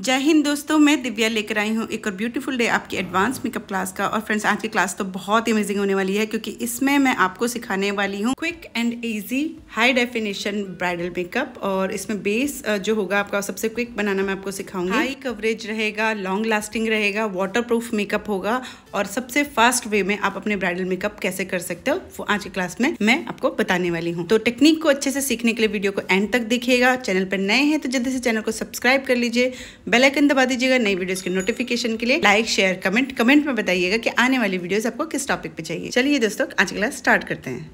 जय हिंद दोस्तों, मैं दिव्या लेकर आई हूँ एक और ब्यूटीफुल डे आपकी एडवांस मेकअप क्लास का। और फ्रेंड्स आज की क्लास तो बहुत ही अमेजिंग होने वाली है, क्योंकि इसमें मैं आपको सिखाने वाली हूँ quick and easy high definition bridal makeup और इसमें बेस जो होगा आपका सबसे क्विक बनाना मैं आपको सिखाऊँगी। हाई कवरेज रहेगा लॉन्ग लास्टिंग रहेगा वाटर मेकअप होगा और सबसे फास्ट वे में आप अपने ब्राइडल मेकअप कैसे कर सकते हो, वो आज की क्लास में मैं आपको बताने वाली हूँ। तो टेक्निक को अच्छे से सीखने के लिए वीडियो को एंड तक देखिएगा। चैनल पर नए हैं तो जल्दी से चैनल को सब्सक्राइब कर लीजिए। बेल आइकन दबा दीजिएगा नई वीडियोस के नोटिफिकेशन के लिए। लाइक शेयर कमेंट कमेंट में बताइएगा कि आने वाली वीडियोस आपको किस टॉपिक पे चाहिए। चलिए दोस्तों, आज क्लास स्टार्ट करते हैं।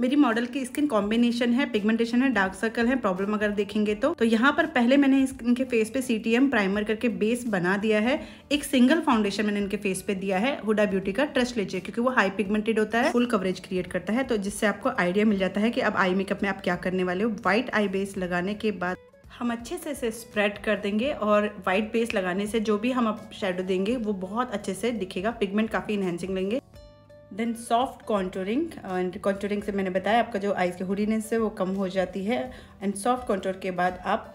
मेरी मॉडल की स्किन कॉम्बिनेशन है पिगमेंटेशन है डार्क सर्कल है प्रॉब्लम अगर देखेंगे तो। तो यहाँ पर पहले मैंने इनके फेस पे सीटीएम प्राइमर करके बेस बना दिया है। एक सिंगल फाउंडेशन मैंने इनके फेस पे दिया है हुडा ब्यूटी का ट्रस्ट लीजिए, क्योंकि वो हाई पिगमेंटेड होता है फुल कवरेज क्रिएट करता है। तो जिससे आपको आइडिया मिल जाता है कि अब आई मेकअप में आप क्या करने वाले हो व्हाइट आई बेस लगाने के बाद। हम अच्छे से इसे स्प्रेड कर देंगे और वाइट बेस लगाने से जो भी हम अब शेडो देंगे, वो बहुत अच्छे से दिखेगा। पिगमेंट काफ़ी इन्हेंसिंग लेंगे। Then soft contouring and contouring से मैंने बताया, आपका जो आइज़ की हुडीनेस है वो कम हो जाती है। एंड सॉफ्ट कॉन्टोर के बाद आप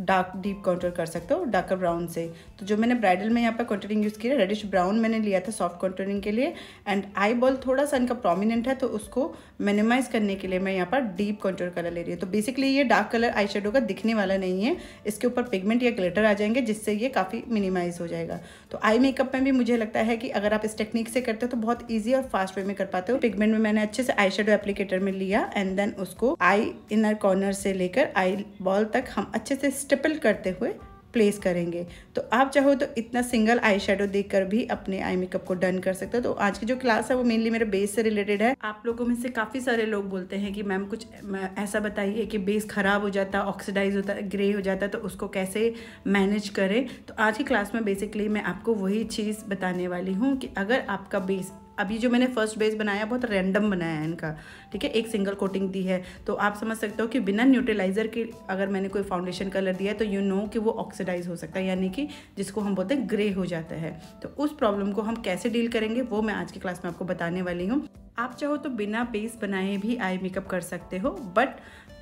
डार्क डीप कॉन्टोर कर सकते हो डार्कर ब्राउन से। तो जो मैंने ब्राइडल में यहाँ पर कॉन्टोरिंग यूज़ किया रेडिश ब्राउन मैंने लिया था सॉफ्ट कॉन्टोरिंग के लिए। एंड आई बॉल थोड़ा सा इनका प्रोमिनेंट है तो उसको मिनिमाइज करने के लिए मैं यहाँ पर डीप कॉन्टोर कलर ले रही हूँ। तो बेसिकली ये डार्क कलर आई का दिखने वाला नहीं है। इसके ऊपर पिगमेंट या ग्लिटर आ जाएँगे, जिससे ये काफ़ी मिनिमाइज हो जाएगा। तो आई मेकअप में भी मुझे लगता है कि अगर आप इस टेक्निक से करते हो तो बहुत ईजी और फास्ट वे में कर पाते हो। पिगमेंट में मैंने अच्छे से आई शेडो एप्लीकेटर में लिया एंड देन उसको आई इनर कॉर्नर से लेकर आई बॉल तक हम अच्छे से स्टिपल करते हुए प्लेस करेंगे। तो आप चाहो तो इतना सिंगल आई शेडो देख भी अपने आई मेकअप को डन कर सकते हो। तो आज की जो क्लास है वो मेनली मेरे बेस से रिलेटेड है। आप लोगों में से काफ़ी सारे लोग बोलते हैं कि मैम कुछ ऐसा बताइए कि बेस ख़राब हो जाता है ऑक्सीडाइज होता ग्रे हो जाता है तो उसको कैसे मैनेज करें? तो आज की क्लास में बेसिकली मैं आपको वही चीज़ बताने वाली हूँ कि अगर आपका बेस अभी जो मैंने फ़र्स्ट बेस बनाया, बहुत रैंडम बनाया है इनका। ठीक है? एक सिंगल कोटिंग दी है। तो आप समझ सकते हो कि बिना न्यूट्रलाइज़र के अगर मैंने कोई फाउंडेशन कलर दिया है तो यू नो कि वो ऑक्सीडाइज हो सकता है, यानी कि जिसको हम बोलते हैं ग्रे हो जाता है। तो उस प्रॉब्लम को हम कैसे डील करेंगे, वो मैं आज की क्लास में आपको बताने वाली हूँ। आप चाहो तो बिना बेस बनाए भी आई मेकअप कर सकते हो बट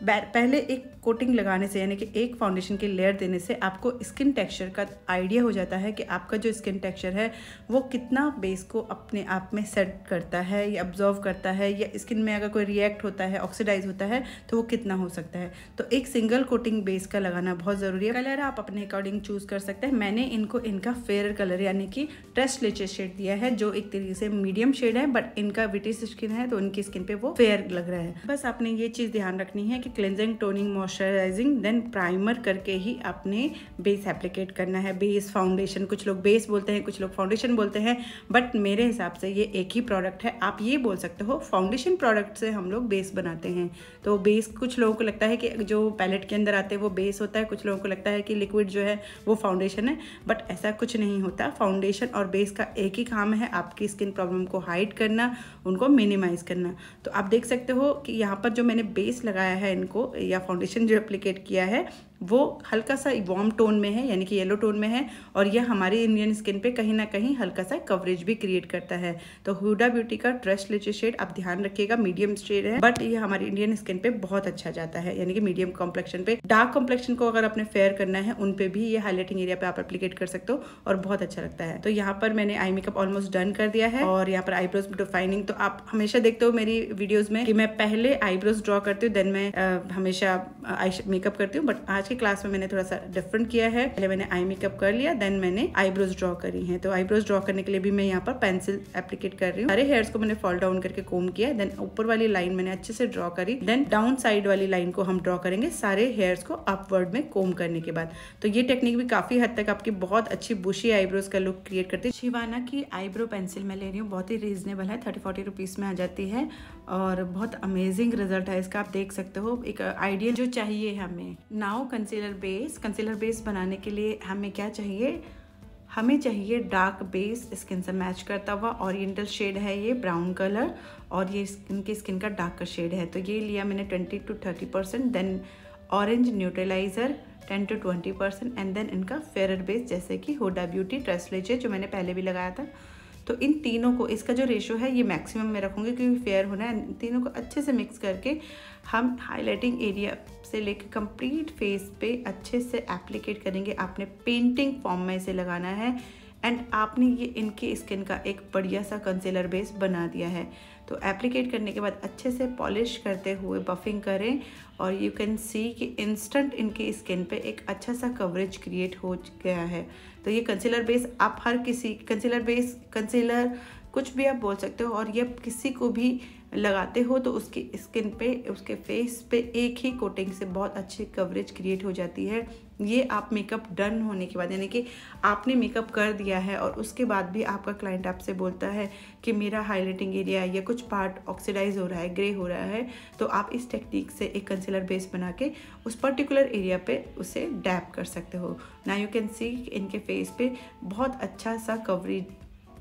पहले एक कोटिंग लगाने से, यानी कि एक फाउंडेशन की लेयर देने से आपको स्किन टेक्सचर का आइडिया हो जाता है कि आपका जो स्किन टेक्सचर है, वो कितना बेस को अपने आप में सेट करता है, या ऑब्जॉर्व करता है, या स्किन में अगर कोई रिएक्ट होता है ऑक्सीडाइज होता है तो वो कितना हो सकता है। तो एक सिंगल कोटिंग बेस का लगाना बहुत ज़रूरी है। कलर आप अपने अकॉर्डिंग चूज़ कर सकते हैं। मैंने इनको, इनका फेयर कलर यानी कि ट्रेस्ट लेचे शेड दिया है, जो एक तरीके से मीडियम शेड है बट इनका विटिस स्किन है तो उनकी स्किन पे वो फेयर लग रहा है। बस आपने ये चीज़ ध्यान रखनी है कि cleansing toning moisturising then primer करके ही आपने बेस एप्लीकेट करना है। बेस फाउंडेशन कुछ लोग बेस बोलते हैं, कुछ लोग फाउंडेशन बोलते हैं बट मेरे हिसाब से ये एक ही प्रोडक्ट है। आप ये बोल सकते हो फाउंडेशन प्रोडक्ट से हम लोग बेस बनाते हैं। तो बेस कुछ लोगों को लगता है कि जो पैलेट के अंदर आते हैं, वो बेस होता है। कुछ लोगों को लगता है कि लिक्विड जो है, वो फाउंडेशन है। बट ऐसा कुछ नहीं होता। फाउंडेशन और बेस का एक ही काम है आपकी स्किन प्रॉब्लम को हाइड करना, उनको मिनिमाइज करना। तो आप देख सकते हो कि यहाँ पर जो मैंने बेस लगाया है इनको या फाउंडेशन जो एप्लीकेट किया है वो हल्का सा वार्म टोन में है, यानी कि येलो टोन में है, और यह हमारी इंडियन स्किन पे कहीं ना कहीं हल्का सा कवरेज भी क्रिएट करता है। तो हुडा ब्यूटी का ट्रस्ट लिचे शेड आप ध्यान रखिएगा मीडियम शेड है बट ये हमारी इंडियन स्किन पे बहुत अच्छा जाता है, यानी कि मीडियम कॉम्प्लेक्शन पे। डार्क कॉम्प्लेक्शन को अगर आपने फेयर करना है, उन पे भी ये हाईलाइटिंग एरिया पे आप अप्लीकेट कर सकते हो, और बहुत अच्छा लगता है। तो यहाँ पर मैंने आई मेकअप ऑलमोस्ट डन कर दिया है, और यहाँ पर आईब्रोज डिफाइनिंग तो आप हमेशा देखते हो मेरी वीडियोज़ में कि मैं पहले आईब्रोज ड्रॉ करती हूँ देन मैं हमेशा आई मेकअप करती हूँ बट आज की क्लास में मैंने थोड़ा सा डिफरेंट किया है। पहले मैंने आई मेकअप कर लिया देन मैंने आईब्रोज ड्रॉ करी है। तो आईब्रोज ड्रॉ करने के लिए भी मैं यहाँ पर पेंसिल एप्लीकेट कर रही हूँ। सारे हेयर्स को मैंने फॉल डाउन करके कोम किया देन ऊपर वाली लाइन मैंने अच्छे से ड्रॉ करी। देन डाउन साइड वाली लाइन को हम ड्रॉ करेंगे सारे हेयर्स को अपवर्ड में कोम करने के बाद। तो ये टेक्निक भी काफ़ी हद तक आपकी बहुत अच्छी बुशी आईब्रोज का लुक क्रिएट करती है। शिवाना की आईब्रो पेंसिल मैं ले रही हूँ। बहुत ही रीजनेबल है। थर्टी फोर्टी रुपीज़ में आ जाती है और बहुत अमेजिंग रिज़ल्ट है। इसका आप देख सकते हो। एक आइडिया जो चाहिए हमें। Now concealer base concealer base बनाने के लिए हमें क्या चाहिए? हमें चाहिए डार्क बेस स्किन से मैच करता हुआ ओरिएंटल शेड है ये ब्राउन कलर और ये इनकी स्किन का डार्कर शेड है। तो ये लिया मैंने twenty to thirty percent then orange neutraliser ten to twenty percent and then इनका फेयर बेस जैसे कि होडा ब्यूटी ट्रेसलेज जो मैंने पहले भी लगाया था। तो इन तीनों को, इसका जो रेशो है ये मैक्सिमम में रखूँगी क्योंकि फेयर होना है। तीनों को अच्छे से मिक्स करके हम हाईलाइटिंग एरिया से लेकर कंप्लीट फेस पे अच्छे से एप्लीकेट करेंगे। आपने पेंटिंग फॉर्म में इसे लगाना है एंड आपने ये इनकी स्किन का एक बढ़िया सा कंसीलर बेस बना दिया है। तो एप्लीकेट करने के बाद अच्छे से पॉलिश करते हुए बफिंग करें और यू कैन सी कि इंस्टेंट इनकी स्किन पे एक अच्छा सा कवरेज क्रिएट हो गया है। तो ये कंसीलर बेस आप हर किसी कंसीलर बेस कंसीलर कुछ भी आप बोल सकते हो और ये किसी को भी लगाते हो तो उसकी स्किन पे, उसके फेस पे एक ही कोटिंग से बहुत अच्छी कवरेज क्रिएट हो जाती है। ये आप मेकअप डन होने के बाद, यानी कि आपने मेकअप कर दिया है और उसके बाद भी आपका क्लाइंट आपसे बोलता है कि मेरा हाईलाइटिंग एरिया या कुछ पार्ट ऑक्सीडाइज हो रहा है ग्रे हो रहा है तो आप इस टेक्निक से एक कंसीलर बेस बना के उस पर्टिकुलर एरिया पे उसे डैप कर सकते हो। ना यू कैन सी इनके फेस पे बहुत अच्छा सा कवरेज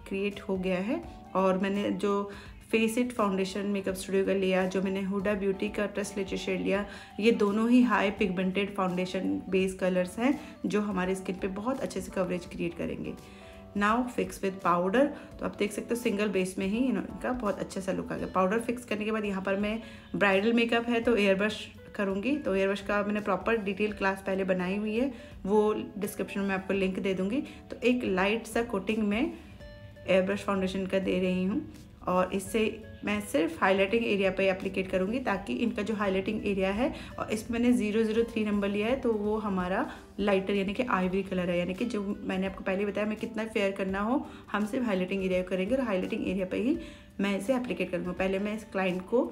क्रिएट हो गया है और मैंने जो face it foundation makeup studio का लिया, जो मैंने हुडा ब्यूटी का ट्रस्ट लेचे शेड लिया, ये दोनों ही high pigmented foundation base colours हैं, जो हमारे स्किन पे बहुत अच्छे से कवरेज क्रिएट करेंगे। नाउ फिक्स विद पाउडर तो आप देख सकते हो सिंगल बेस में ही इनका बहुत अच्छा सा लुक आ गया। पाउडर फिक्स करने के बाद यहाँ पर मैं ब्राइडल मेकअप है तो एयर ब्रश करूँगी तो एयर ब्रश का मैंने प्रॉपर डिटेल क्लास पहले बनाई हुई है, वो डिस्क्रिप्शन में आपको लिंक दे दूँगी। तो एक लाइट सा कोटिंग में एयर ब्रश फाउंडेशन का दे रही हूँ। और इससे मैं सिर्फ़ हाईलाइटिंग एरिया पे एप्लीकेट करूँगी ताकि इनका जो हाईलाइटिंग एरिया है, और इसमें मैंने ज़ीरो ज़ीरो थ्री नंबर लिया है तो वो हमारा लाइटर यानी कि आइवरी कलर है। यानी कि जो मैंने आपको पहले बताया, मैं कितना फेयर करना हो, हम सिर्फ़ हाईलाइटिंग एरिया करेंगे और हाईलाइटिंग एरिया पर ही मैं इसे एप्लीकेट करूँगा पहले मैं इस क्लाइंट को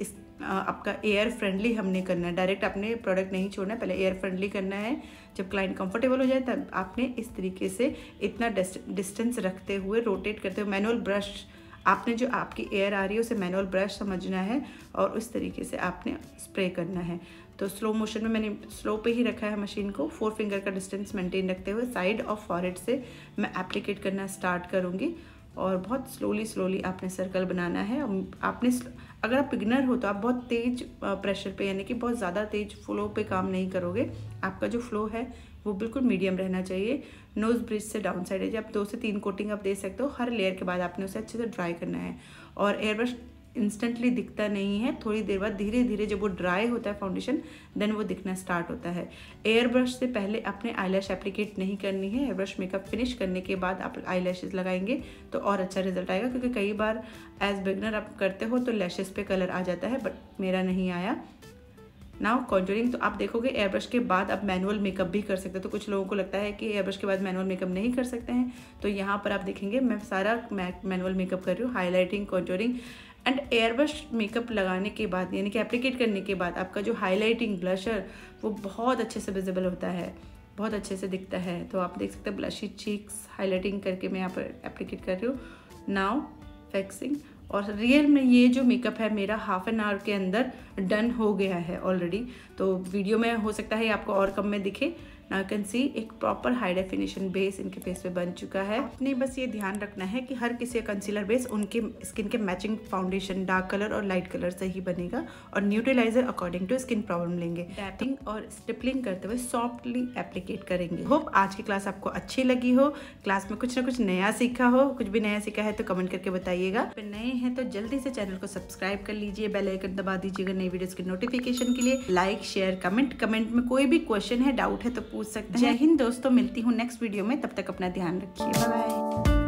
इस आपका एयर फ्रेंडली हमने करना है। डायरेक्ट अपने प्रोडक्ट नहीं छोड़ना है, पहले एयर फ्रेंडली करना है। जब क्लाइंट कंफर्टेबल हो जाए, तब आपने इस तरीके से इतना डिस्टेंस रखते हुए रोटेट करते हुए मैनुअल ब्रश आपने जो आपकी एयर आ रही है, उसे मैनुअल ब्रश समझना है और उस तरीके से आपने स्प्रे करना है। तो स्लो मोशन में मैंने स्लो पे ही रखा है मशीन को। फोर फिंगर का डिस्टेंस मेंटेन रखते हुए साइड और फॉरहेड से मैं एप्लीकेट करना स्टार्ट करूँगी और बहुत स्लोली स्लोली आपने सर्कल बनाना है। आपने अगर आप बिगनर हो तो आप बहुत तेज प्रेशर पे, यानी कि बहुत ज़्यादा तेज फ्लो पे काम नहीं करोगे। आपका जो फ्लो है वो बिल्कुल मीडियम रहना चाहिए। नोज़ ब्रिज से डाउन साइड है जब दो से तीन कोटिंग आप दे सकते हो। हर लेयर के बाद आपने उसे अच्छे से ड्राई करना है। और एयर ब्रश इंस्टेंटली दिखता नहीं है। थोड़ी देर बाद धीरे धीरे जब वो ड्राई होता है फाउंडेशन देन वो दिखना स्टार्ट होता है। एयर ब्रश से पहले अपने आई एप्लीकेट नहीं करनी है। एयर ब्रश मेकअप फिनिश करने के बाद आप आई लगाएँगे तो और अच्छा रिज़ल्ट आएगा। क्योंकि कई बार एज बिगनर आप करते हो तो लैशेस पे कलर आ जाता है बट मेरा नहीं आया। नाउ कॉन्जोरिंग तो आप देखोगे एयर ब्रश के बाद आप मैनुअल मेकअप भी कर सकते हो। तो कुछ लोगों को लगता है कि एयर ब्रश के बाद मैनुअल मेकअप नहीं कर सकते हैं। तो यहाँ पर आप देखेंगे, मैं सारा मैनुअल मेकअप कर रही हूँ highlighting contouring and airbrush makeup लगाने के बाद, यानी कि एप्लीकेट करने के बाद आपका जो हाईलाइटिंग ब्लशर वो बहुत अच्छे से विजिबल होता है। बहुत अच्छे से दिखता है। तो आप देख सकते हैं ब्लशी चीक्स हाईलाइटिंग करके मैं यहाँ पर एप्लीकेट कर रही हूँ। नाउ फैक्सिंग और रियल में ये जो मेकअप है, मेरा हाफ़ एन आवर के अंदर डन हो गया है ऑलरेडी तो वीडियो में हो सकता है आपको और कम में दिखे. नाउ कैन सी एक प्रॉपर हाई डेफिनेशन बेस इनके फेस पे बन चुका है। आपने बस ये ध्यान रखना है कि हर किसी का कंसीलर बेस उनके स्किन के मैचिंग फाउंडेशन डार्क कलर और लाइट कलर से ही बनेगा और neutraliser according to skin problem लेंगे। टैपिंग और स्टिपलिंग करते हुए सॉफ्टली एप्लीकेट करेंगे। होप आज की क्लास आपको अच्छी लगी हो। क्लास में कुछ ना कुछ नया सीखा हो, कुछ भी नया सीखा है तो कमेंट करके बताइएगा। फिर नए हैं तो जल्दी से चैनल को सब्सक्राइब कर लीजिए बेल आइकन दबा दीजिएगा नई वीडियोस की नोटिफिकेशन के लिए। लाइक शेयर कमेंट कमेंट में कोई भी क्वेश्चन है डाउट है तो पूछ सकते हैं। जय हिंद दोस्तों मिलती हूँ नेक्स्ट वीडियो में तब तक अपना ध्यान रखिए। बाय